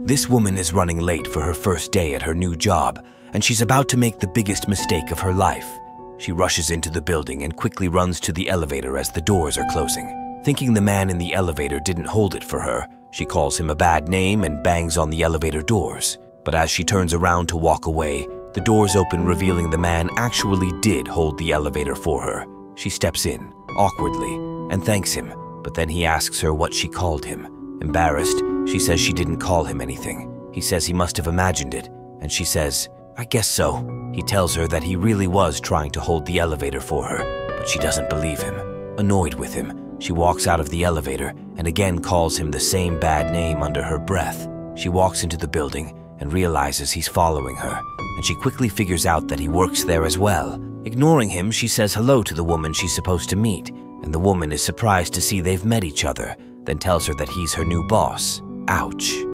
This woman is running late for her first day at her new job, and she's about to make the biggest mistake of her life. She rushes into the building and quickly runs to the elevator as the doors are closing. Thinking the man in the elevator didn't hold it for her, she calls him a bad name and bangs on the elevator doors. But as she turns around to walk away, the doors open revealing the man actually did hold the elevator for her. She steps in, awkwardly, and thanks him, but then he asks her what she called him. Embarrassed, she says she didn't call him anything. He says he must have imagined it, and she says, I guess so. He tells her that he really was trying to hold the elevator for her, but she doesn't believe him. Annoyed with him, she walks out of the elevator and again calls him the same bad name under her breath. She walks into the building and realizes he's following her, and she quickly figures out that he works there as well. Ignoring him, she says hello to the woman she's supposed to meet, and the woman is surprised to see they've met each other, then tells her that he's her new boss. Ouch.